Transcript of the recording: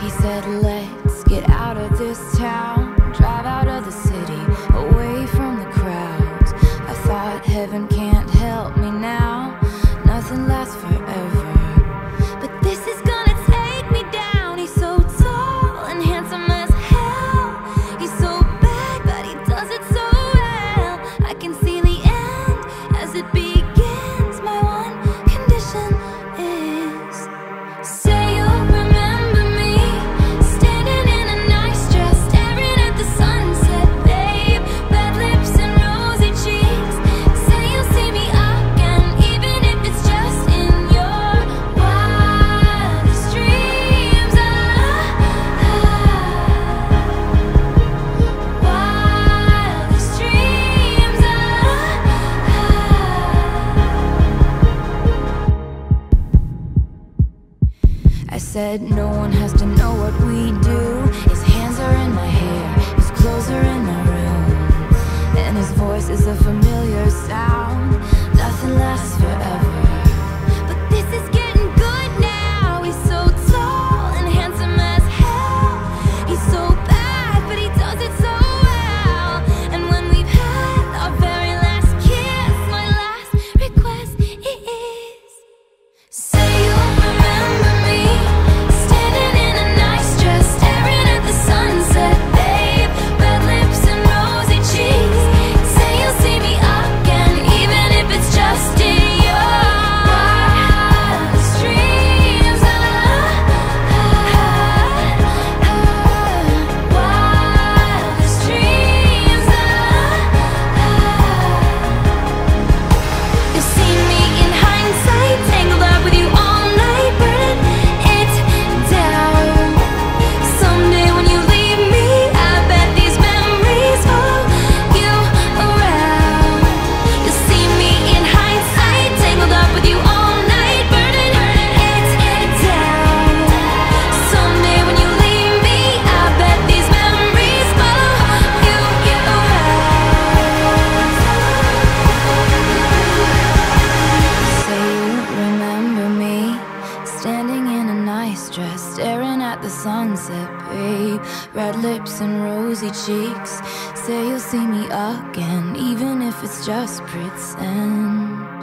He said, let's get out of this town. said no one has to know what we do. Staring at the sunset, babe. Red lips and rosy cheeks. Say you'll see me again, even if it's just pretend.